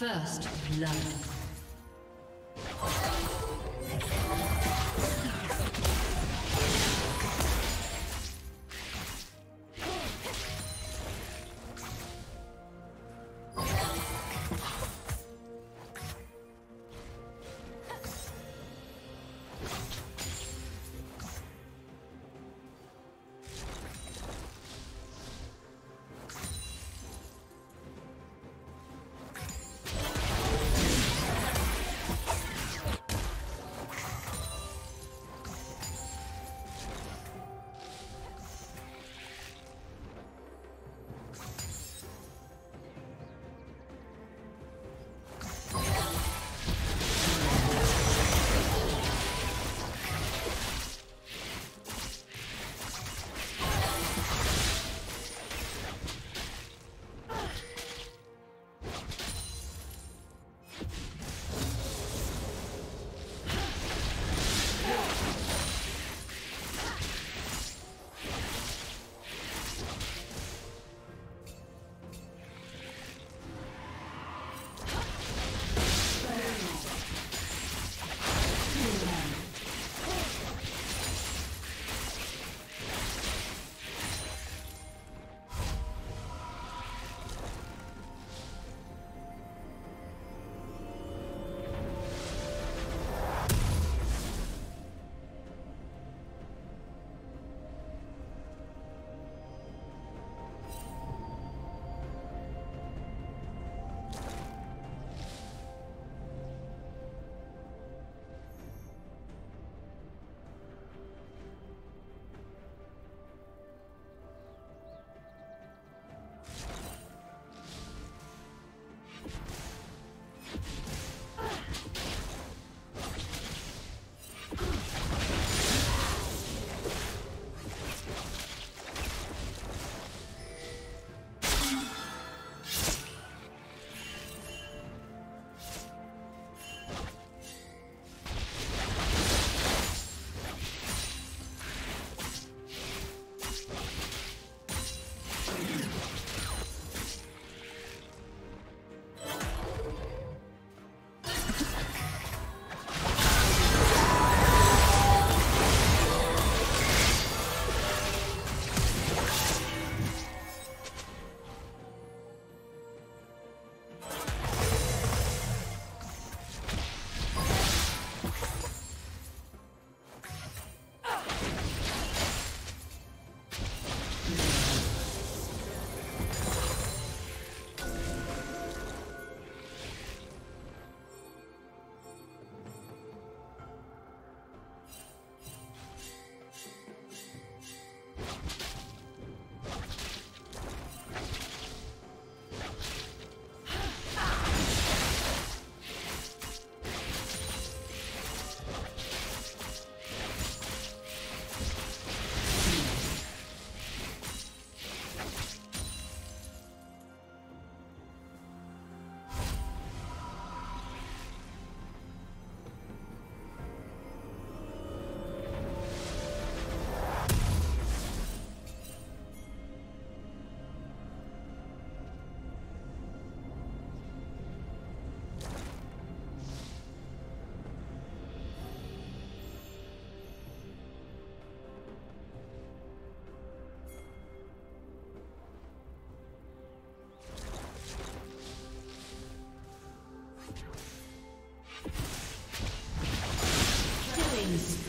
First blood.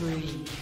Three.